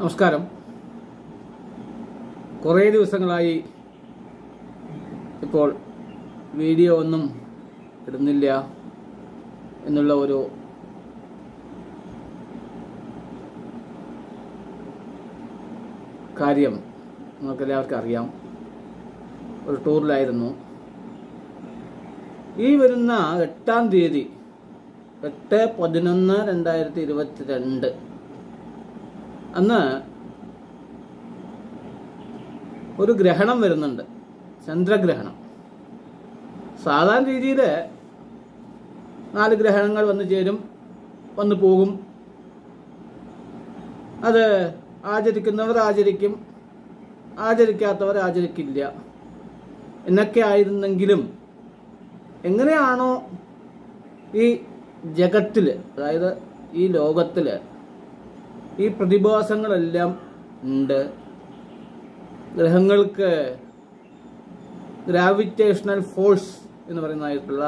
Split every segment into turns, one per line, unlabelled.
നമസ്കാരം. കുറേ ദിവസങ്ങളായി ഇപ്പോൾ വീഡിയോ ഒന്നും ഇടുന്നില്ല എന്നുള്ള ഒരു കാര്യം നിങ്ങൾക്ക് എല്ലാവർക്കും അറിയാം. ഒരു ടൂറിലായിരുന്നു. ഈ വരുന്ന എട്ടാം തീയതി എട്ട് പതിനൊന്ന് രണ്ടായിരത്തി ഇരുപത്തിരണ്ട് അന്ന് ഒരു ഗ്രഹണം വരുന്നുണ്ട്. ചന്ദ്രഗ്രഹണം. സാധാരണ രീതിയിൽ നാല് ഗ്രഹണങ്ങൾ വന്നു ചേരും വന്നു പോകും. അത് ആചരിക്കുന്നവർ ആചരിക്കും ആചരിക്കാത്തവർ ആചരിക്കില്ല. എന്നൊക്കെ ആയിരുന്നെങ്കിലും എങ്ങനെയാണോ ഈ ജഗത്തിൽ അതായത് ഈ ലോകത്തിൽ ഈ പ്രതിഭാസങ്ങളെല്ലാം ഉണ്ട്. ഗ്രഹങ്ങൾക്ക് ഗ്രാവിറ്റേഷണൽ ഫോഴ്സ് എന്ന് പറയുന്നതായിട്ടുള്ള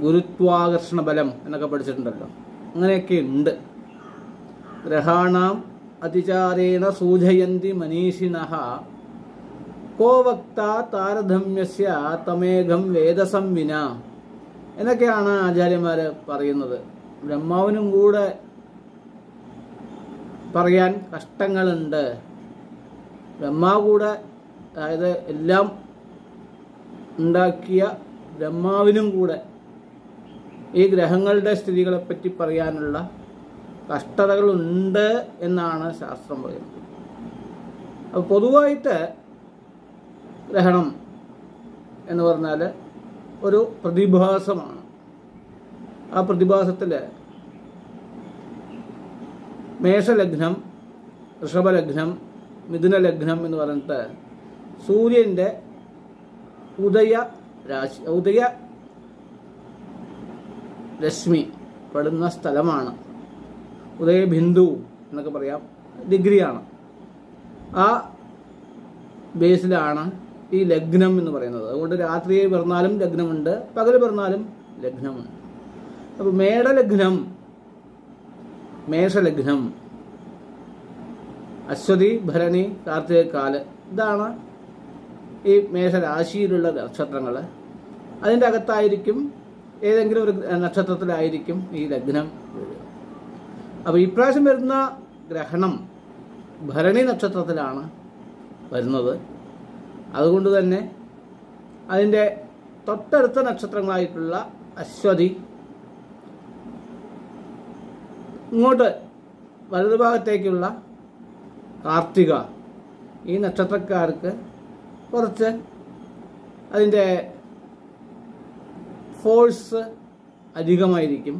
ഗുരുത്വാകർഷണ ബലം എന്നൊക്കെ പഠിച്ചിട്ടുണ്ടല്ലോ. അങ്ങനെയൊക്കെ ഉണ്ട്. ഗ്രഹാണാം അതിചാരേണ സൂചയന്തി മനീഷിണ കോവക്ത താരതമ്യസ്യ തമേഘം വേദസംവിന എന്നൊക്കെയാണ് ആചാര്യന്മാർ പറയുന്നത്. ബ്രഹ്മാവിനും കൂടെ പറയാൻ കഷ്ടങ്ങളുണ്ട്. ബ്രഹ്മാവൂടെ അതായത് എല്ലാം ഉണ്ടാക്കിയ ബ്രഹ്മാവിനും കൂടെ ഈ ഗ്രഹങ്ങളുടെ സ്ഥിതികളെപ്പറ്റി പറയാനുള്ള കഷ്ടതകളുണ്ട് എന്നാണ് ശാസ്ത്രം പറയുന്നത്. അപ്പോൾ പൊതുവായിട്ട് ഗ്രഹണം എന്ന് പറഞ്ഞാൽ ഒരു പ്രതിഭാസമാണ്. ആ പ്രതിഭാസത്തിൽ മേഷലഗ്നം ഋഷഭലഗ്നം മിഥുനലഗ്നം എന്ന് പറഞ്ഞിട്ട് സൂര്യന്റെ ഉദയ രാശി ഉദയ രശ്മി പെടുന്ന സ്ഥലമാണ്. ഉദയ ഉദയബിന്ദു എന്നൊക്കെ പറയാം. ഡിഗ്രിയാണ്. ആ ബേസിലാണ് ഈ ലഗ്നം എന്ന് പറയുന്നത്. അതുകൊണ്ട് രാത്രിയെ പിറന്നാലും ലഗ്നമുണ്ട് പകൽ പിറന്നാലും ലഗ്നമുണ്ട്. അപ്പോൾ മേടലഗ്നം മേഷലഗ്നം. അശ്വതി ഭരണി കാർത്തികക്കാൽ ഇതാണ് ഈ മേഷരാശിയിലുള്ള നക്ഷത്രങ്ങൾ അതിന്റെ അകത്തായിരിക്കും ഏതെങ്കിലും ഒരു നക്ഷത്രത്തിലായിരിക്കും ഈ ലഗ്നം അപ്പോൾ അപ്പോൾ ഇപ്രാവശ്യം വരുന്ന ഗ്രഹണം ഭരണി നക്ഷത്രത്തിലാണ് വരുന്നത്. അതുകൊണ്ട് തന്നെ അതിന്റെ തൊട്ടടുത്ത നക്ഷത്രങ്ങളായിട്ടുള്ള അശ്വതി ഇങ്ങോട്ട് വലതുഭാഗത്തേക്കുള്ള കാർത്തിക ഈ നക്ഷത്രക്കാർക്ക് കുറച്ച് അതിന്റെ ഫോഴ്സ് അധികമായിരിക്കും.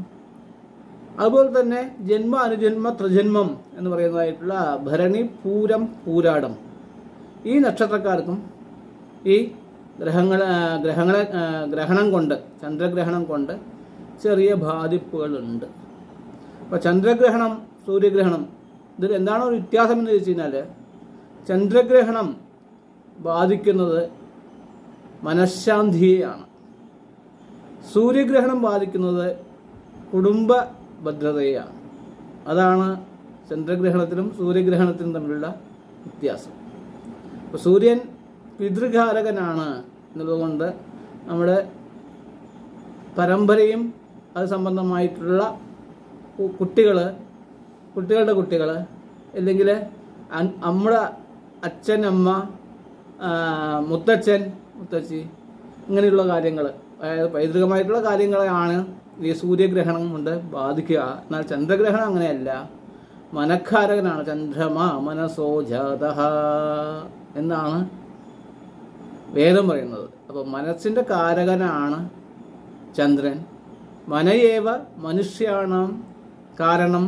അതുപോലെ തന്നെ ജന്മ അനുജന്മ ത്രിജന്മം എന്ന് പറയുന്നതായിട്ടുള്ള ഭരണി പൂരം പൂരാടം. ഈ നക്ഷത്രക്കാർക്കും ഈ ഗ്രഹങ്ങൾ ഗ്രഹങ്ങളെ ഗ്രഹണം കൊണ്ട് ചന്ദ്രഗ്രഹണം കൊണ്ട് ചെറിയ ബാധിപ്പുകളുണ്ട്. അപ്പോൾ ചന്ദ്രഗ്രഹണം സൂര്യഗ്രഹണം ഇതിൽ എന്താണ് ഒരു വ്യത്യാസം എന്ന് ചോദിച്ചു കഴിഞ്ഞാൽ ചന്ദ്രഗ്രഹണം ബാധിക്കുന്നത് മനഃശാന്തിയെയാണ്. സൂര്യഗ്രഹണം ബാധിക്കുന്നത് കുടുംബ ഭദ്രതയെയാണ്. അതാണ് ചന്ദ്രഗ്രഹണത്തിനും സൂര്യഗ്രഹണത്തിനും തമ്മിലുള്ള വ്യത്യാസം. അപ്പോൾ സൂര്യൻ പിതൃകാരകനാണ് എന്നുള്ളതുകൊണ്ട് നമ്മുടെ പരമ്പരയും അത് സംബന്ധമായിട്ടുള്ള കുട്ടികൾ കുട്ടികളുടെ കുട്ടികൾ അല്ലെങ്കിൽ നമ്മുടെ അച്ഛൻ അമ്മ മുത്തച്ഛൻ മുത്തച്ഛി ഇങ്ങനെയുള്ള കാര്യങ്ങൾ അതായത് പൈതൃകമായിട്ടുള്ള കാര്യങ്ങളെയാണ് ഈ സൂര്യഗ്രഹണം കൊണ്ട് ബാധിക്കുക. എന്നാൽ ചന്ദ്രഗ്രഹണം അങ്ങനെയല്ല. മനഃക്കാരകനാണ് ചന്ദ്രമ മനസോ ജാത എന്നാണ് വേദം പറയുന്നത്. അപ്പോൾ മനസ്സിന്റെ കാരകനാണ് ചന്ദ്രൻ. മനയേവ മനുഷ്യാണം കാരണം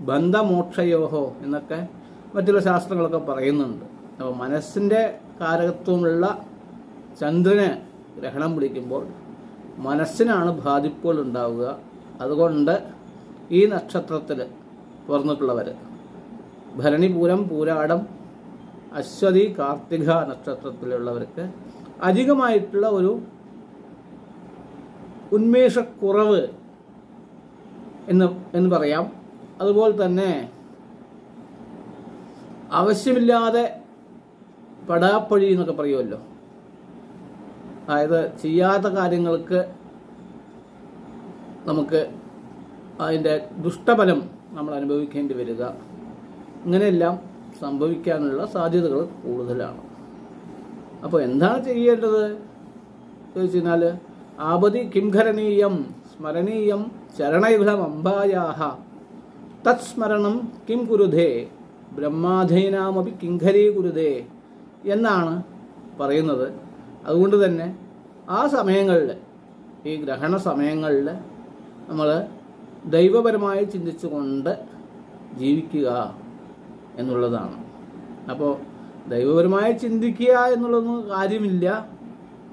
ബന്ധമോക്ഷയോഹോ എന്നൊക്കെ മറ്റുള്ള ശാസ്ത്രങ്ങളൊക്കെ പറയുന്നുണ്ട്. അപ്പോൾ മനസ്സിന്റെ കാരകത്വമുള്ള ചന്ദ്രനെ ഗ്രഹണം പിടിക്കുമ്പോൾ മനസ്സിനാണ് ബാധിപ്പുകൾ ഉണ്ടാവുക. അതുകൊണ്ട് ഈ നക്ഷത്രത്തിൽ പുറന്നിട്ടുള്ളവർ ഭരണിപൂരം പൂരാടം അശ്വതി കാർത്തിക നക്ഷത്രത്തിലുള്ളവർക്ക് അധികമായിട്ടുള്ള ഒരു ഉന്മേഷക്കുറവ് എന്ന് എന്ന് പറയാം. അതുപോലെ തന്നെ ആവശ്യമില്ലാതെ പടാപ്പഴി എന്നൊക്കെ പറയുമല്ലോ. അതായത് ചെയ്യാത്ത കാര്യങ്ങൾക്ക് നമുക്ക് അതിന്റെ ദുഷ്ടഫലം നമ്മൾ അനുഭവിക്കേണ്ടി വരിക. ഇങ്ങനെയെല്ലാം സംഭവിക്കാനുള്ള സാധ്യതകൾ കൂടുതലാണ്. അപ്പോൾ എന്താണ് ചെയ്യേണ്ടത്? ചോദിച്ചു കഴിഞ്ഞാൽ ആപതി കിംഘരണീയം സ്മരണീയം ചരണയുഗം അംബായാഹ തത്സ്മരണം കിം കുരുധേ? ബ്രഹ്മാധീനാമപി കിങ്കരീ കുരുതേ എന്നാണ് പറയുന്നത്. അതുകൊണ്ട് തന്നെ ആ സമയങ്ങളിൽ ഈ ഗ്രഹണ സമയങ്ങളിൽ നമ്മൾ ദൈവപരമായി ചിന്തിച്ചുകൊണ്ട് ജീവിക്കുക എന്നുള്ളതാണ്. അപ്പോൾ ദൈവപരമായി ചിന്തിക്കുക എന്നുള്ളതൊന്നും കാര്യമില്ല.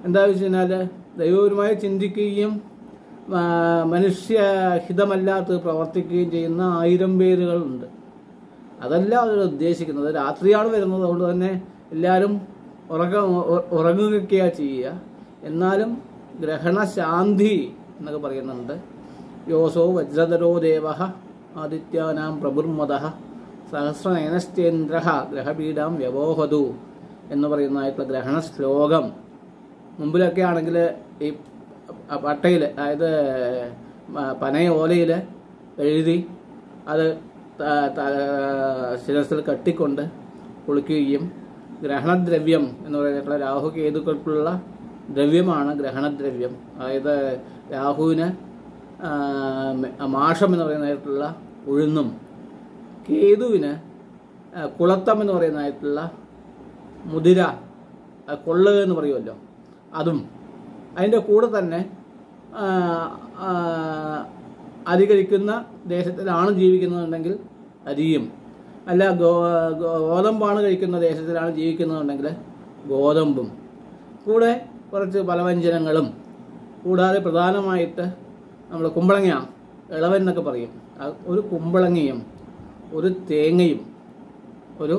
എന്താ വെച്ച് കഴിഞ്ഞാൽ ദൈവപരമായി ചിന്തിക്കുകയും ആ, മനുഷ്യഹിതമല്ലാത്തത് പ്രവർത്തിക്കുകയും ചെയ്യുന്ന ആയിരം പേരുകളുണ്ട് അതല്ല അവർ ഉദ്ദേശിക്കുന്നത്. രാത്രിയാണ് വരുന്നത്. അതുകൊണ്ട് തന്നെ എല്ലാവരും ഉറക്ക ഉറങ്ങുകയൊക്കെയാണ് ചെയ്യുക. എന്നാലും ഗ്രഹണശാന്തി എന്നൊക്കെ പറയുന്നുണ്ട്. യോസോ വജ്രധരോ ദേവ ആദിത്യാനാം പ്രഭുർമത സഹസ്രനയനശ്ചേന്ദ്ര ഗ്രഹപീഠം വ്യവോഹതു എന്ന് പറയുന്നതായിട്ടുള്ള ഗ്രഹണ ശ്ലോകം മുമ്പിലൊക്കെ ആണെങ്കിൽ ഈ പട്ടയിൽ അതായത് പനയ പനയോലയിൽ എഴുതി അത് ശിരസിൽ കെട്ടിക്കൊണ്ട് കുളിക്കുകയും ഗ്രഹണദ്രവ്യം എന്ന് പറയുന്നിട്ടുള്ള രാഹു കേതുക്കൾക്കുള്ള ദ്രവ്യമാണ് ഗ്രഹണദ്രവ്യം. അതായത് രാഹുവിന് മാഷം എന്ന് പറയുന്നതായിട്ടുള്ള ഉഴുന്നും കേതുവിന് കുളത്തം എന്ന് പറയുന്നതായിട്ടുള്ള മുതിര കൊള്ളുക കൊള്ള എന്ന് പറയുമല്ലോ അതും. അതിന്റെ കൂടെ തന്നെ അധികരിക്കുന്ന ദേശത്തിലാണ് ജീവിക്കുന്നതുണ്ടെങ്കിൽ അരിയും. അല്ല ഗോ ഗോതമ്പാണ് കഴിക്കുന്ന ദേശത്തിലാണ് ജീവിക്കുന്നതുണ്ടെങ്കിൽ ഗോതമ്പും. കൂടെ കുറച്ച് പലവ്യഞ്ജനങ്ങളും. കൂടാതെ പ്രധാനമായിട്ട് നമ്മൾ കുമ്പളങ്ങ ഇളവൻ എന്നൊക്കെ പറയും. ഒരു കുമ്പളങ്ങയും ഒരു തേങ്ങയും ഒരു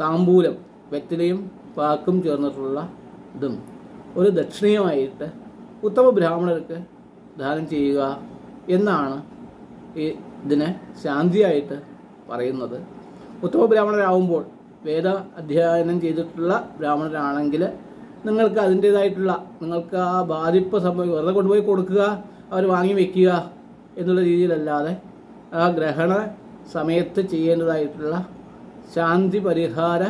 താമ്പൂലം വെറ്റിലയും പാക്കും ചേർന്നിട്ടുള്ള ഇതും. ഒരു ദക്ഷിണയുമായിട്ട് ഉത്തമ ബ്രാഹ്മണർക്ക് ദാനം ചെയ്യുക എന്നാണ് ഈ ഇതിനെ ശാന്തിയായിട്ട് പറയുന്നത്. ഉത്തമ ബ്രാഹ്മണരാകുമ്പോൾ വേദ അധ്യയനം ചെയ്തിട്ടുള്ള ബ്രാഹ്മണരാണെങ്കിൽ നിങ്ങൾക്ക് അതിന്റേതായിട്ടുള്ള നിങ്ങൾക്ക് ആ ബാധിപ്പ് സംഭവിക്കുക വെറുതെ കൊണ്ടുപോയി കൊടുക്കുക അവർ വാങ്ങി വെക്കുക എന്നുള്ള രീതിയിലല്ലാതെ ആ ഗ്രഹണ സമയത്ത് ചെയ്യേണ്ടതായിട്ടുള്ള ശാന്തി പരിഹാര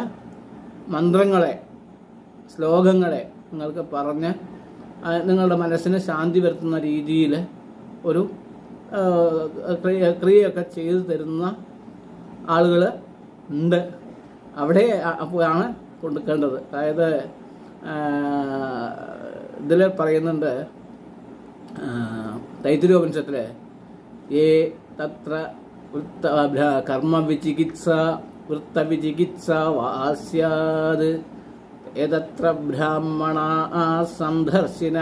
മന്ത്രങ്ങളെ ശ്ലോകങ്ങളെ നിങ്ങൾക്ക് പറഞ്ഞ് നിങ്ങളുടെ മനസ്സിന് ശാന്തി വരുത്തുന്ന രീതിയിൽ ഒരു ക്രിയ ക്രിയയൊക്കെ ചെയ്തു തരുന്ന ആളുകൾ ഉണ്ട്. അവിടെ ആണ് കൊടുക്കേണ്ടത്. അതായത് ഇതിൽ പറയുന്നുണ്ട് തൈത്തിരോപനിഷത്തിൽ ഏ തത്ര വൃത്ത ഭ്ര- കർമ്മവിചികിത്സ വൃത്തവിചികിത്സ വാസ്യാത് ഏതത്ര ബ്രാഹ്മണ സന്ദർശിന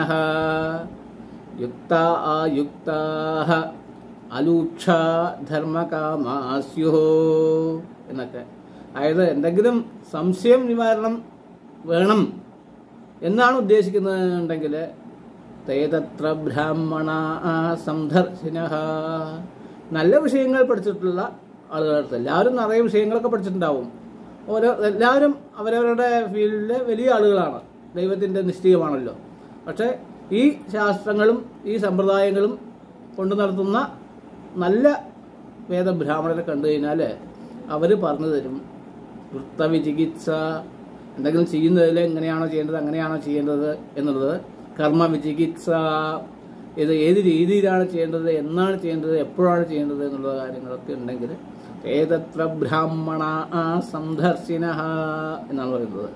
യുക്ത ആയുക്താ അലൂക്ഷ ധർമ്മകാമാസ്യോ എന്നൊക്കെ. അതായത് എന്തെങ്കിലും സംശയം നിവാരണം വേണം എന്നാണ് ഉദ്ദേശിക്കുന്നതെങ്കിൽ തേതത്ര ബ്രാഹ്മണ സന്ദർശിന നല്ല വിഷയങ്ങൾ പഠിച്ചിട്ടുള്ള ആളുകളടുത്ത് എല്ലാവരും നിറയെ വിഷയങ്ങളൊക്കെ പഠിച്ചിട്ടുണ്ടാവും. ഓരോ എല്ലാവരും അവരവരുടെ ഫീൽഡിലെ വലിയ ആളുകളാണ്. ദൈവത്തിന്റെ നിശ്ചയമാണല്ലോ. പക്ഷേ ഈ ശാസ്ത്രങ്ങളും ഈ സമ്പ്രദായങ്ങളും കൊണ്ടു നടത്തുന്ന നല്ല വേദബ്രാഹ്മണരെ കണ്ടു കഴിഞ്ഞാൽ അവർ പറഞ്ഞു തരും വൃത്തവിചികിത്സ എന്തെങ്കിലും ചെയ്യുന്നതിൽ എങ്ങനെയാണോ ചെയ്യേണ്ടത് അങ്ങനെയാണോ ചെയ്യേണ്ടത് എന്നുള്ളത്. കർമ്മ വിചികിത്സ ഇത് ഏത് രീതിയിലാണ് ചെയ്യേണ്ടത് എന്നാണ് ചെയ്യേണ്ടത് എപ്പോഴാണ് ചെയ്യേണ്ടത് എന്നുള്ള കാര്യങ്ങളൊക്കെ ഉണ്ടെങ്കിൽ ഏതത്ര ബ്രാഹ്മണ സന്ദർശിന എന്നാണ് പറയുന്നത്.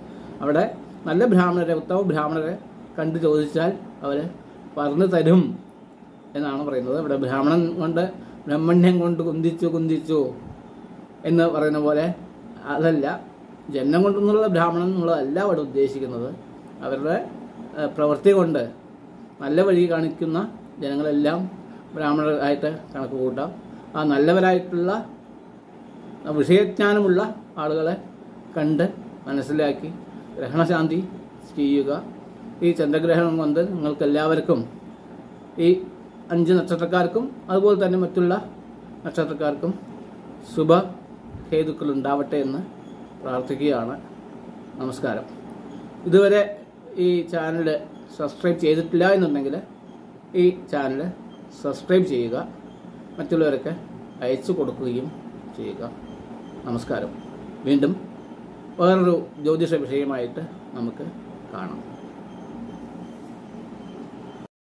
അവിടെ നല്ല ബ്രാഹ്മണരെ ഉത്തമ ബ്രാഹ്മണരെ കണ്ടു ചോദിച്ചാൽ അവർ പറഞ്ഞു തരും എന്നാണ് പറയുന്നത്. ഇവിടെ ബ്രാഹ്മണൻ കൊണ്ട് ബ്രഹ്മണ്യം കൊണ്ട് കുന്തിച്ചു കുന്തിച്ചു എന്ന് പറയുന്ന പോലെ അതല്ല. ജന്മം കൊണ്ടെന്നുള്ള ബ്രാഹ്മണൻ എന്നുള്ളതല്ല അവിടെ ഉദ്ദേശിക്കുന്നത്. അവരുടെ പ്രവൃത്തി കൊണ്ട് നല്ല വഴി കാണിക്കുന്ന ജനങ്ങളെല്ലാം ബ്രാഹ്മണരായിട്ട് കണക്ക് കൂട്ടാം. ആ നല്ലവരായിട്ടുള്ള വിഷയജ്ഞാനമുള്ള ആളുകളെ കണ്ട് മനസ്സിലാക്കി ഗ്രഹണശാന്തി ചെയ്യുക. ഈ ചന്ദ്രഗ്രഹണം കൊണ്ട് നിങ്ങൾക്ക് എല്ലാവർക്കും ഈ അഞ്ച് നക്ഷത്രക്കാർക്കും അതുപോലെ തന്നെ മറ്റുള്ള നക്ഷത്രക്കാർക്കും ശുഭ ഹേതുക്കൾ ഉണ്ടാവട്ടെ എന്ന് പ്രാർത്ഥിക്കുകയാണ്. നമസ്കാരം. ഇതുവരെ ഈ ചാനൽ സബ്സ്ക്രൈബ് ചെയ്തിട്ടില്ല എന്നുണ്ടെങ്കിൽ ഈ ചാനൽ സബ്സ്ക്രൈബ് ചെയ്യുക. മറ്റുള്ളവരൊക്കെ അയച്ചു കൊടുക്കുകയും ചെയ്യുക. നമസ്കാരം. വീണ്ടും വേറൊരു ജ്യോതിഷ വിഷയമായിട്ട് നമുക്ക് കാണാം.